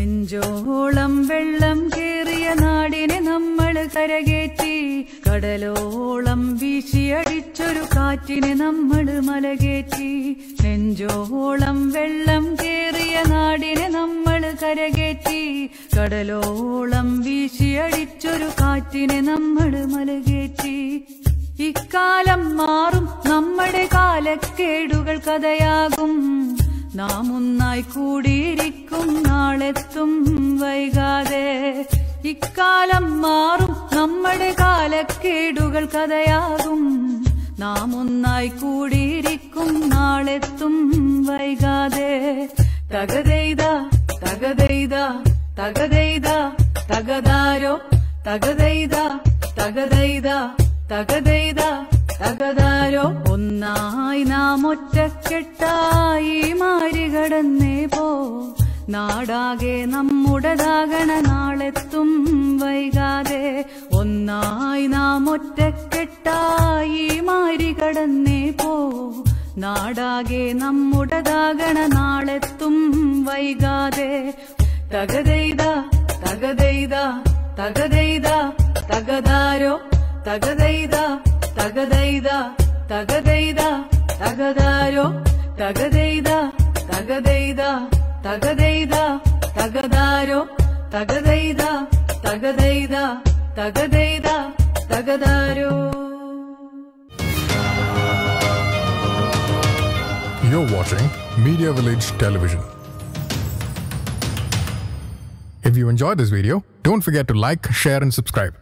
നെഞ്ചോളം വെള്ളം കേറിയ നാടിനെ നമ്മൾ കരകേറ്റി കടലോളം വീശിയടിച്ചൊരു കാറ്റിനെ നമ്മൾ മലകേറ്റി. നെഞ്ചോളം വെള്ളം കേറിയ നാടിനെ നമ്മൾ കരകേറ്റി കടലോളം വീശിയടിച്ചൊരു കാറ്റിനെ നമ്മൾ മലകേറ്റി. ഇക്കാലം മാറും നമ്മുടെ കാലക്കേടുകൾ കഥയാകും. നാം ഒന്നായി കൂടിയിരിക്കും നാളെത്തും വൈകാതെ. ഇക്കാലം മാറും നമ്മുടെ കാലക്കേടുകൾ കഥയാകും. നാം ഒന്നായി കൂടിയിരിക്കും നാളെത്തും വൈകാതെ. തകതെയ്ത തകതെയ്ത തകതെയ്ത തകതാരോ തകതെയ്ത തകതെയ്ത തകതെയ്ത തകതാരോ ഒന്നായി നാം ഒറ്റക്കെട്ടായി മാറി കടന്നേ പോ. നാടാകെ നമ്മുടേതാകണ നാളെത്തും വൈകാതെ. ഒന്നായി നാം ഒറ്റക്കെട്ടായി മാറി കടന്നേ പോ. നാടാകെ നമ്മുടേതാകണ നാളെത്തും വൈകാതെ. തകതെയ്ത തകതെയ്ത തകതെയ്ത തകതാരോ തകതെയ്ത ತಗದೈದ ತಗದೈದ ತಗದಾರೋ ತಗದೈದ ತಗದೈದ ತಗದೈದ ತಗದಾರೋ ತಗದೈದ ತಗದೈದ ತಗದೈದ ತಗದಾರೋ You're watching Media Village Television. If you enjoyed this video, don't forget to like, share and subscribe.